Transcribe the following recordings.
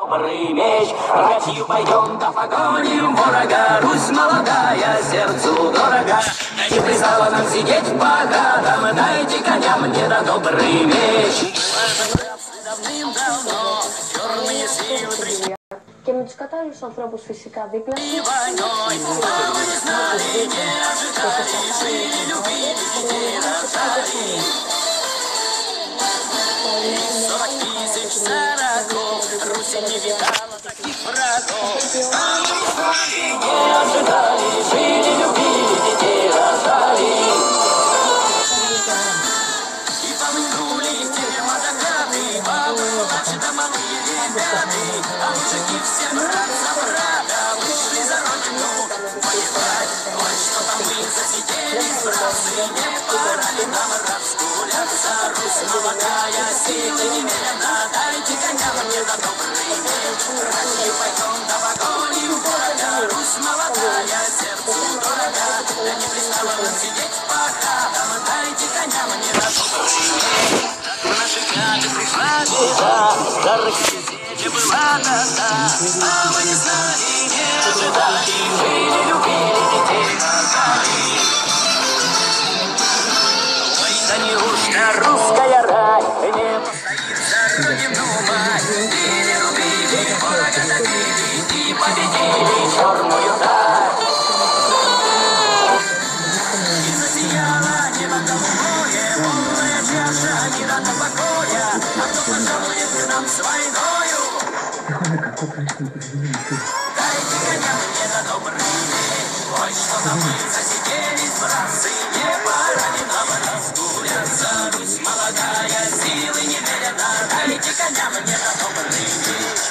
Добрый меч, Россию пойдем да погоним ворога, Русь молодая, сердцу дорога. Не пристало нам сидеть по градам, Дайте коня мне на добрый меч. Давным-давно черные силы пришли Και με τους κατάλληλους ανθρώπους φυσικά δίπλα σου. молодая, силы немерено, дайте коня мне на добрый хате пришла беда, была тоска, а мы не знали, не ожидали, жили, любили, детей рожали. Ой, да неужто русская к нам с войною? Дайте коня мне на добрый день. Ой, что там мы засиделись, братцы, не пора ли нам разгуляться? Русь молодая, силы немерено, дайте коня мне на добрый день.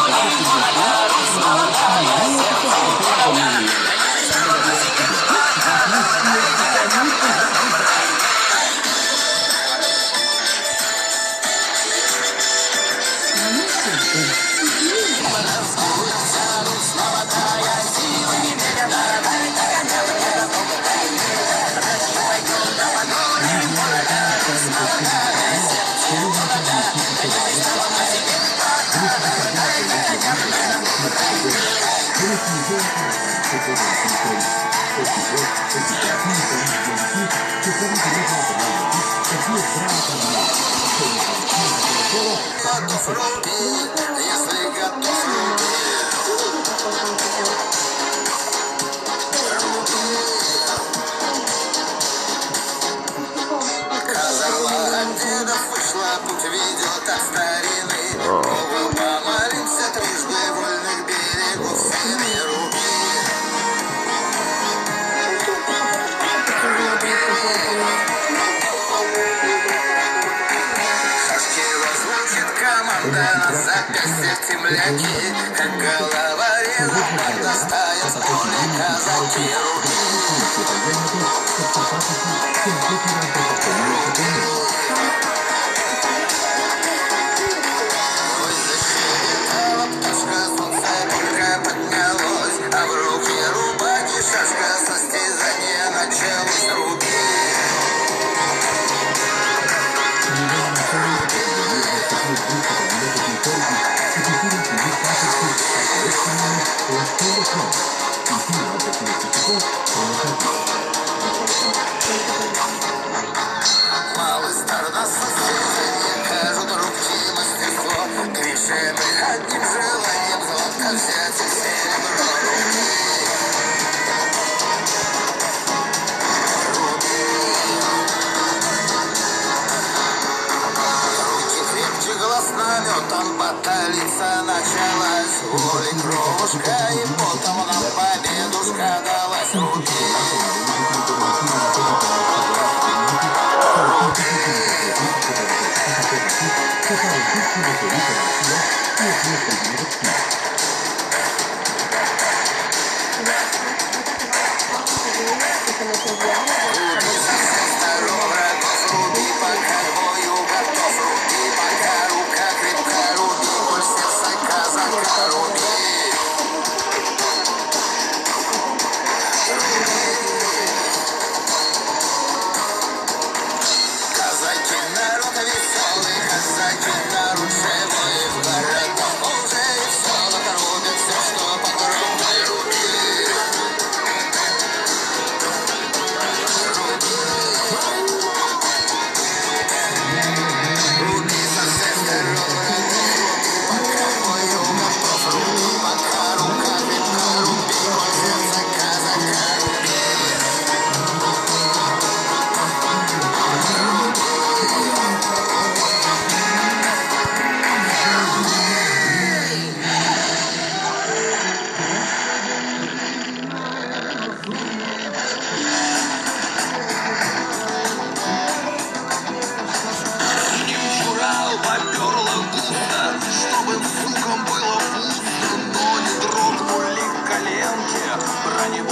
если готов. Казала дедов вышла, путь ведет от старины. Команда на запястьях темляки, как головорезов достает с поля казаки руби. полетом баталица началась Воли кровушка и потом нам победушка далась Руки, руки.